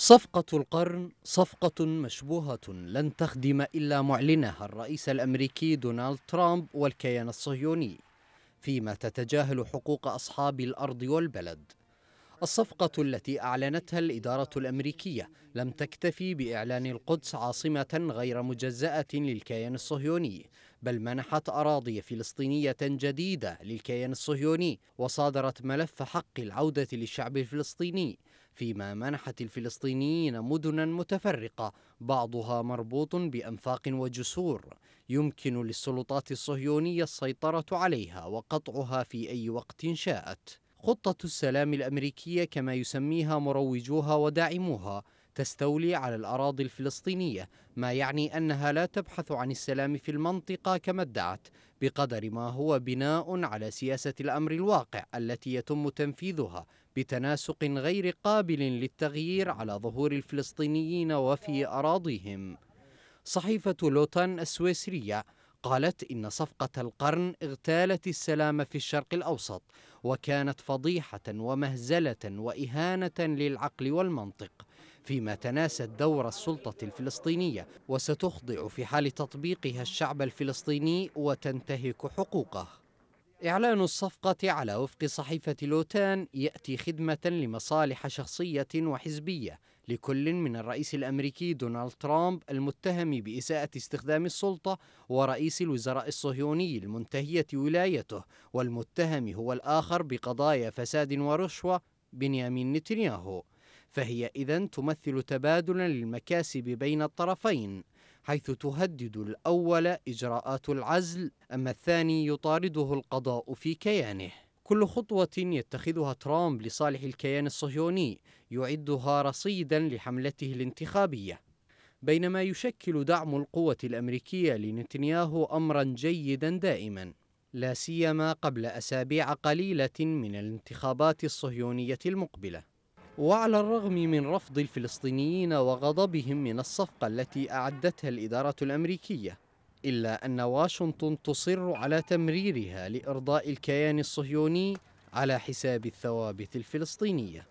صفقة القرن صفقة مشبوهة لن تخدم إلا معلنها الرئيس الأمريكي دونالد ترامب والكيان الصهيوني فيما تتجاهل حقوق أصحاب الأرض والبلد. الصفقة التي أعلنتها الإدارة الأمريكية لم تكتفي بإعلان القدس عاصمة غير مجزأة للكيان الصهيوني بل منحت أراضي فلسطينية جديدة للكيان الصهيوني وصادرت ملف حق العودة للشعب الفلسطيني فيما منحت الفلسطينيين مدنا متفرقة بعضها مربوط بأنفاق وجسور يمكن للسلطات الصهيونية السيطرة عليها وقطعها في أي وقت شاءت. خطة السلام الأمريكية كما يسميها مروجوها وداعموها تستولي على الأراضي الفلسطينية ما يعني أنها لا تبحث عن السلام في المنطقة كما ادعت بقدر ما هو بناء على سياسة الأمر الواقع التي يتم تنفيذها بتناسق غير قابل للتغيير على ظهور الفلسطينيين وفي أراضيهم. صحيفة لوتان السويسرية قالت إن صفقة القرن اغتالت السلام في الشرق الأوسط وكانت فضيحة ومهزلة وإهانة للعقل والمنطق. فيما تناست دور السلطة الفلسطينية وستخضع في حال تطبيقها الشعب الفلسطيني وتنتهك حقوقه. إعلان الصفقة على وفق صحيفة لوتان يأتي خدمة لمصالح شخصية وحزبية لكل من الرئيس الأمريكي دونالد ترامب المتهم بإساءة استخدام السلطة ورئيس الوزراء الصهيوني المنتهية ولايته والمتهم هو الآخر بقضايا فساد ورشوة بنيامين نتنياهو. فهي إذا تمثل تبادلا للمكاسب بين الطرفين حيث تهدد الأول إجراءات العزل أما الثاني يطارده القضاء في كيانه. كل خطوة يتخذها ترامب لصالح الكيان الصهيوني يعدها رصيدا لحملته الانتخابية. بينما يشكل دعم القوة الأمريكية لنتنياهو أمرا جيدا دائما لا سيما قبل أسابيع قليلة من الانتخابات الصهيونية المقبلة. وعلى الرغم من رفض الفلسطينيين وغضبهم من الصفقة التي أعدتها الإدارة الأمريكية إلا أن واشنطن تصر على تمريرها لإرضاء الكيان الصهيوني على حساب الثوابت الفلسطينية.